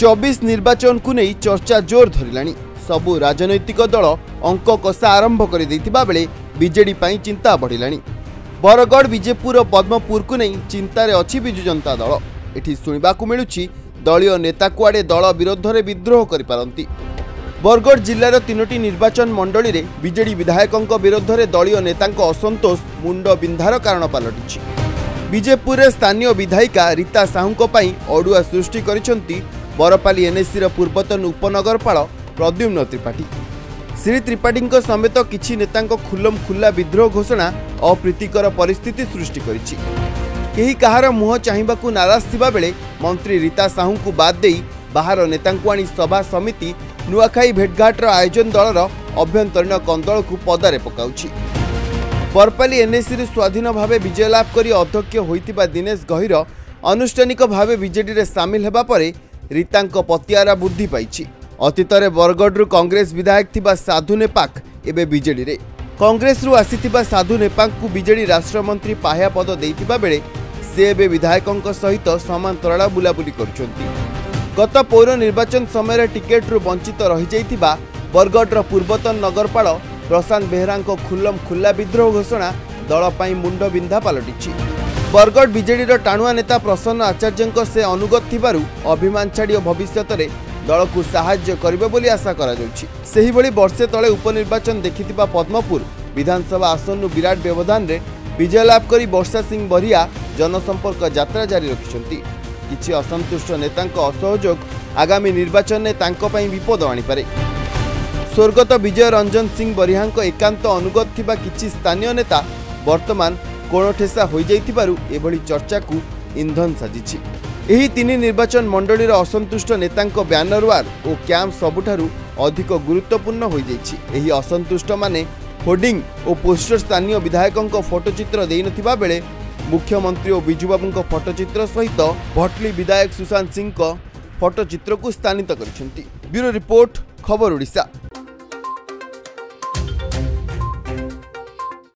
ଚବିଶ ନିର୍ବାଚନକୁ ନେଇ ଚର୍ଚ୍ଚା ଜୋର ଧରିଲାଣି। ସବୁ ରାଜନୈତିକ ଦଳ ଅଙ୍କ କଷା ଆରମ୍ଭ କରିଦେଇଥିବା ବେଳେ ବିଜେଡି ପାଇଁ ଚିନ୍ତା ବଢ଼ିଲାଣି। ବରଗଡ଼ ବିଜେପୁର ଓ ପଦ୍ମପୁରକୁ ନେଇ ଚିନ୍ତାରେ ଅଛି ବିଜୁ ଜନତା ଦଳ। ଏଠି ଶୁଣିବାକୁ ମିଳୁଛି ଦଳୀୟ ନେତା କୁଆଡ଼େ ଦଳ ବିରୋଧରେ ବିଦ୍ରୋହ କରିପାରନ୍ତି। ବରଗଡ଼ ଜିଲ୍ଲାର ତିନୋଟି ନିର୍ବାଚନ ମଣ୍ଡଳୀରେ ବିଜେଡି ବିଧାୟକଙ୍କ ବିରୋଧରେ ଦଳୀୟ ନେତାଙ୍କ ଅସନ୍ତୋଷ ମୁଣ୍ଡ ବିନ୍ଧାର କାରଣ ପାଲଟିଛି। ବିଜେପୁରରେ ସ୍ଥାନୀୟ ବିଧାୟିକା ରୀତା ସାହୁଙ୍କ ପାଇଁ ଅଡୁଆ ସୃଷ୍ଟି କରିଛନ୍ତି ବରପାଲି ଏନ୍ଏସିର ପୂର୍ବତନ ଉପନଗରପାଳ ପ୍ରଦ୍ୟୁମ୍ନ ତ୍ରିପାଠୀ। ଶ୍ରୀ ତ୍ରିପାଠୀଙ୍କ ସମେତ କିଛି ନେତାଙ୍କ ଖୁଲମ ଖୁଲା ବିଦ୍ରୋହ ଘୋଷଣା ଅପ୍ରୀତିକର ପରିସ୍ଥିତି ସୃଷ୍ଟି କରିଛି। କେହି କାହାର ମୁହଁ ଚାହିଁବାକୁ ନାରାଜ ଥିବା ବେଳେ ମନ୍ତ୍ରୀ ରୀତା ସାହୁଙ୍କୁ ବାଦ୍ ଦେଇ ବାହାର ନେତାଙ୍କୁ ଆଣି ସଭା ସମିତି ନୂଆଖାଇ ଭେଟଘାଟର ଆୟୋଜନ ଦଳର ଅଭ୍ୟନ୍ତରୀଣ କନ୍ଦଳକୁ ପଦାରେ ପକାଉଛି। ବରପାଲି ଏନ୍ଏସିରୁ ସ୍ୱାଧୀନ ଭାବେ ବିଜୟ ଲାଭ କରି ଅଧ୍ୟକ୍ଷ ହୋଇଥିବା ଦିନେଶ ଗହିର ଆନୁଷ୍ଠାନିକ ଭାବେ ବିଜେଡିରେ ସାମିଲ ହେବା ପରେ ରୀତାଙ୍କ ପତିଆରା ବୃଦ୍ଧି ପାଇଛି। ଅତୀତରେ ବରଗଡ଼ରୁ କଂଗ୍ରେସ ବିଧାୟକ ଥିବା ସାଧୁ ନେପାକ ଏବେ ବିଜେଡିରେ। କଂଗ୍ରେସରୁ ଆସିଥିବା ସାଧୁ ନେପାକଙ୍କୁ ବିଜେଡି ରାଷ୍ଟ୍ରମନ୍ତ୍ରୀ ପାହ୍ୟା ପଦ ଦେଇଥିବା ବେଳେ ସେ ଏବେ ବିଧାୟକଙ୍କ ସହିତ ସମାନ୍ତରାଳ ବୁଲାବୁଲି କରୁଛନ୍ତି। ଗତ ପୌର ନିର୍ବାଚନ ସମୟରେ ଟିକେଟରୁ ବଞ୍ଚିତ ରହିଯାଇଥିବା ବରଗଡ଼ର ପୂର୍ବତନ ନଗରପାଳ ପ୍ରଶାନ୍ତ ବେହେରାଙ୍କ ଖୁଲମ ଖୁଲା ବିଦ୍ରୋହ ଘୋଷଣା ଦଳ ପାଇଁ ମୁଣ୍ଡବିନ୍ଧା ପାଲଟିଛି। বরগড় বিজেডির টাণুয়া নেতা প্রসন্ন আচার্যঙ্ক সে অনুগত থিবারু অভিমান ছাড়ি ও ভবিষ্যতরে দলকু সাহায্য করবে বলে আশা করা যাচ্ছে সেইভাবে বর্ষে তলে উপনির্বাচন দেখিথিবা পদ্মপুর বিধানসভা আসনু বিরাট ব্যবধানে বিজয় লাভ করে বর্ষা সিং বরিয়া জনসম্পর্ক যাত্রা জারি রাখছেন কিছু অসন্তুষ্ট নেতাঙ্ক অসহযোগ আগামী নির্বাচনে তাঙ্ক পাই বিপদ আনিপারে স্বর্গত বিজয় রঞ্জন সিং বরিহাঙ্ক একান্ত অনুগত থিবা কিছু স্থানীয় নেতা বর্তমান କୋଣଠେସା ହୋଇଯାଇଥିବାରୁ ଏଭଳି ଚର୍ଚ୍ଚାକୁ ଇନ୍ଧନ ସାଜିଛି। ଏହି ତିନି ନିର୍ବାଚନ ମଣ୍ଡଳୀର ଅସନ୍ତୁଷ୍ଟ ନେତାଙ୍କ ବ୍ୟାନରୱାର ଓ କ୍ୟାମ୍ପ ସବୁଠାରୁ ଅଧିକ ଗୁରୁତ୍ୱପୂର୍ଣ୍ଣ ହୋଇଯାଇଛି। ଏହି ଅସନ୍ତୁଷ୍ଟମାନେ ହୋର୍ଡିଂ ଓ ପୋଷ୍ଟର ସ୍ଥାନୀୟ ବିଧାୟକଙ୍କ ଫଟୋଚିତ୍ର ଦେଇନଥିବା ବେଳେ ମୁଖ୍ୟମନ୍ତ୍ରୀ ଓ ବିଜୁବାବୁଙ୍କ ଫଟୋଚିତ୍ର ସହିତ ଭଟଲି ବିଧାୟକ ସୁଶାନ୍ତ ସିଂଙ୍କ ଫଟୋଚିତ୍ରକୁ ସ୍ଥାନିତ କରିଛନ୍ତି। ବ୍ୟୁରୋ ରିପୋର୍ଟ ଖବର ଓଡ଼ିଶା।